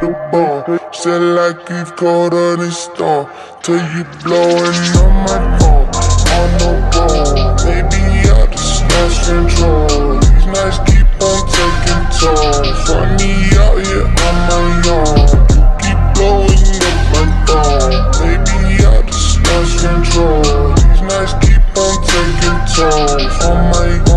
the ball. said like you've caught on a star. Till you blowing on my phone. On the ball. Maybe I just lost control. These nights keep on taking toll. Find me out here on my own. You keep blowing up my phone. Maybe I just lost control. These nights keep on taking toll. On my